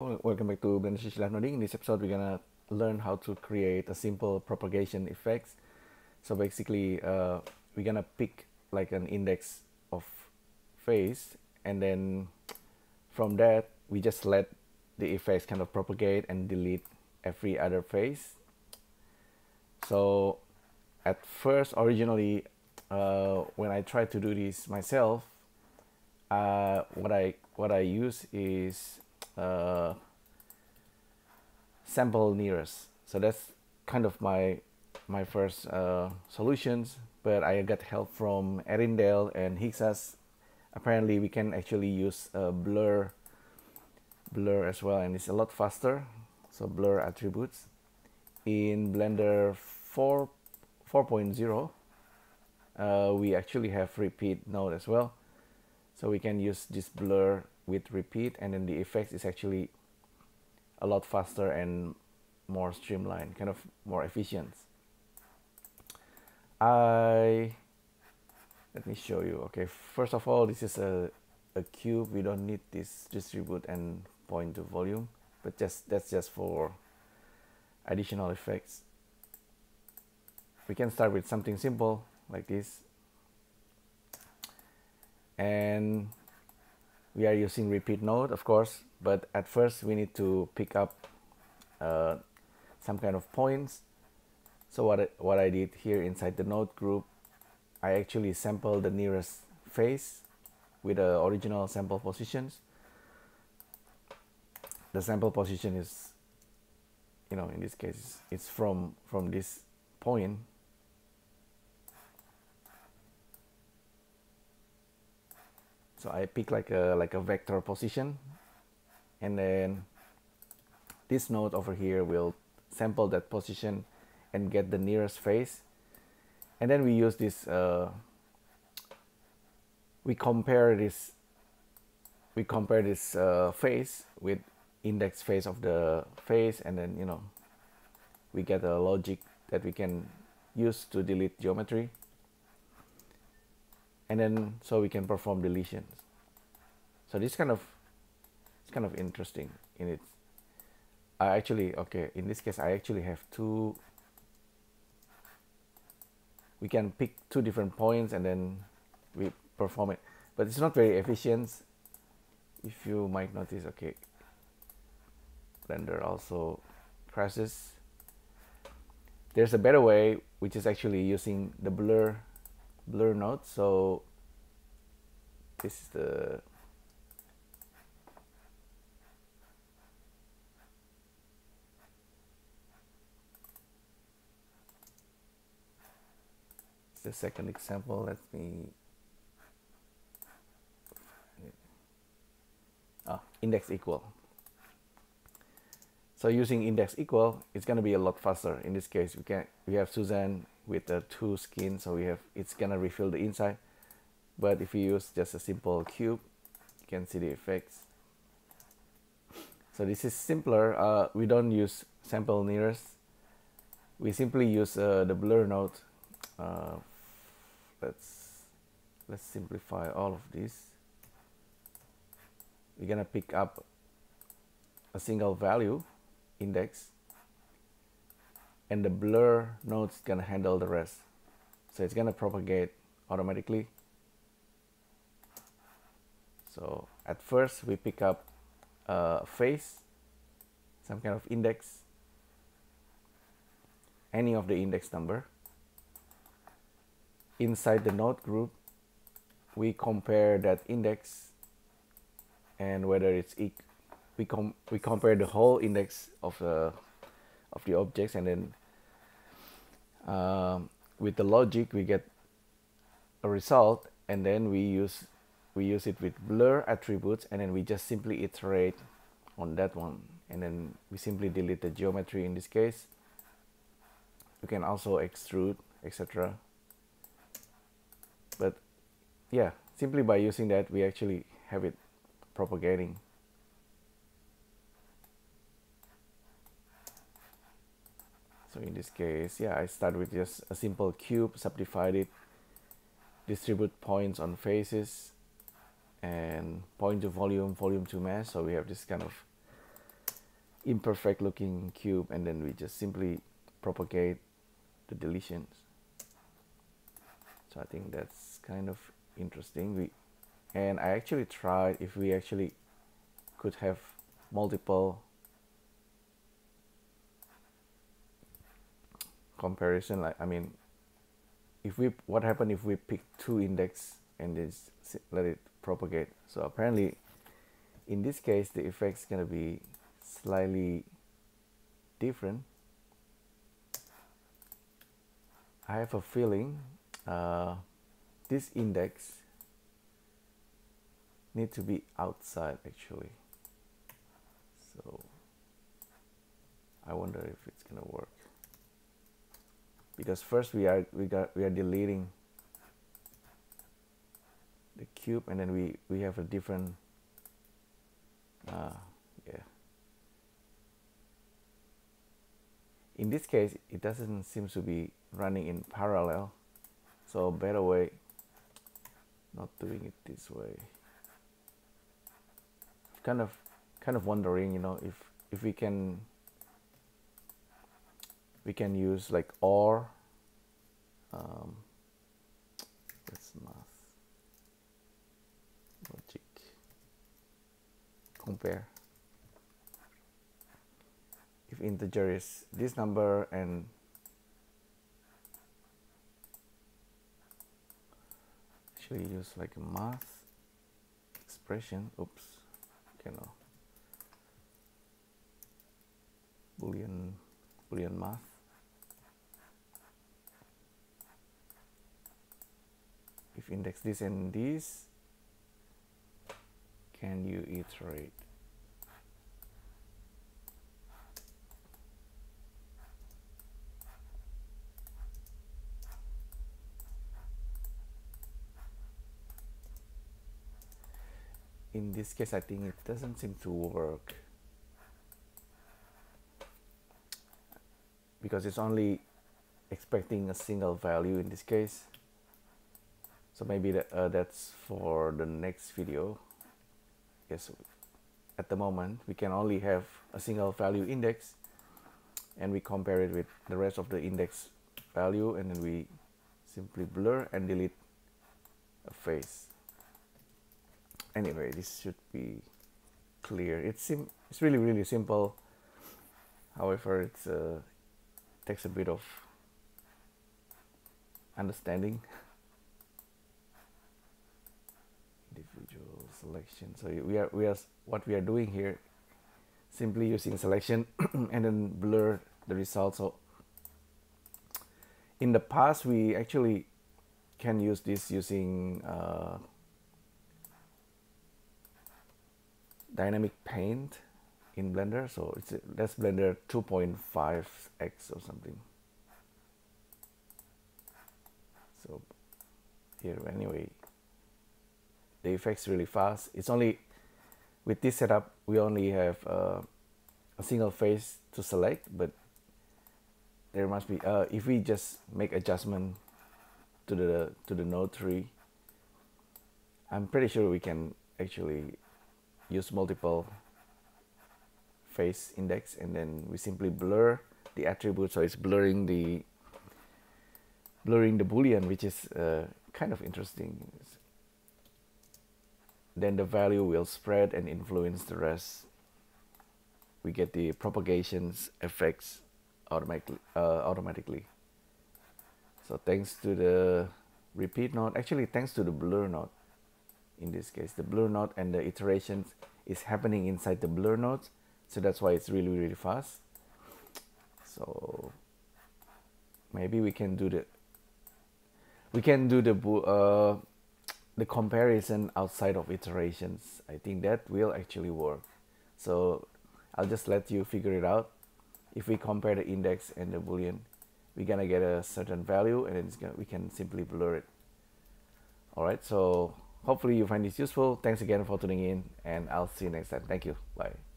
Welcome back to Blender Live Noding. In this episode, we're gonna learn how to create a simple propagation effects. So basically, uh, we're gonna pick like an index of face, and then from that, we just let the effects kind of propagate and delete every other face. So at first, originally, uh, when I tried to do this myself, uh, what I what I use is uh, sample nearest. So that's kind of my my first uh, solutions. But I got help from Erindale and Higgsas. Apparently, we can actually use uh, blur blur as well, and it's a lot faster. So blur attributes in Blender 4 4.0. Uh, we actually have repeat node as well so we can use this blur with repeat and then the effects is actually a lot faster and more streamlined, kind of more efficient. I let me show you. Okay, first of all, this is a, a cube. We don't need this distribute and point to volume, but just that's just for additional effects. We can start with something simple like this. And we are using repeat node of course but at first we need to pick up uh, some kind of points. So what I, what I did here inside the node group I actually sampled the nearest face with the original sample positions. The sample position is you know in this case it's from from this point so I pick like a like a vector position. And then this node over here will sample that position and get the nearest face. And then we use this uh, we compare this we compare this uh, face with index face of the face. And then you know we get a logic that we can use to delete geometry and then so we can perform deletions. So this kind of it's kind of interesting in it. I actually okay in this case I actually have two we can pick two different points and then we perform it. But it's not very efficient. If you might notice okay blender also crashes. There's a better way which is actually using the blur blur node so this is the the second example let me ah, index equal. So using index equal it's going to be a lot faster. In this case we can we have Suzanne with the two skins so we have it's gonna refill the inside. But if you use just a simple cube you can see the effects. So this is simpler. Uh, we don't use sample nearest we simply use uh, the blur node. Uh, let's let's simplify all of this. We're gonna pick up a single value index and the blur node is gonna handle the rest. So it's gonna propagate automatically. So at first we pick up uh, a face some kind of index any of the index number. Inside the node group we compare that index and whether it's we com we compare the whole index of the of the objects and then um, with the logic we get a result and then we use we use it with blur attributes and then we just simply iterate on that one. And then we simply delete the geometry in this case. You can also extrude etc but yeah simply by using that we actually have it propagating so in this case yeah I start with just a simple cube subdivide it distribute points on faces and point to volume volume to mesh. So we have this kind of imperfect looking cube and then we just simply propagate the deletions. So I think that's kind of interesting. We and I actually tried if we actually could have multiple comparison like I mean if we what happened if we pick two index and just let it propagate? So apparently in this case the effect's gonna be slightly different. I have a feeling uh, this index need to be outside actually. So I wonder if it's gonna work because first we are we got we are deleting the cube and then we we have a different uh, yeah. In this case it doesn't seem to be running in parallel. So better way not doing it this way. Kind of kind of wondering you know if if we can we can use like or um, that's math logic compare. If integer is this number and actually use like a math expression oops you know boolean boolean math index this and this can you iterate? In this case I think it doesn't seem to work. Because it's only expecting a single value in this case so maybe that, uh, that's for the next video. Yes at the moment we can only have a single value index and we compare it with the rest of the index value and then we simply blur and delete a face. Anyway this should be clear. It's sim it's really really simple. However it uh, takes a bit of understanding individual selection. So we are we are what we are doing here simply using selection and then blur the result so in the past we actually can use this using uh, dynamic paint in blender. So it's that's blender 2.5x or something. So here anyway the effects really fast. It's only with this setup we only have uh, a single face to select but there must be uh, if we just make adjustment to the to the node tree I'm pretty sure we can actually use multiple face index and then we simply blur the attribute. So it's blurring the blurring the boolean which is uh, kind of interesting then the value will spread and influence the rest. We get the propagations effects automatically uh, automatically. So thanks to the repeat node actually thanks to the blur node in this case. The blur node and the iterations is happening inside the blur nodes so that's why it's really really fast. So maybe we can do the we can do the uh, the comparison outside of iterations I think that will actually work. So I'll just let you figure it out. If we compare the index and the boolean we're gonna get a certain value and then gonna, we can simply blur it. All right so hopefully you find this useful. Thanks again for tuning in and i'll see you next time. Thank you. Bye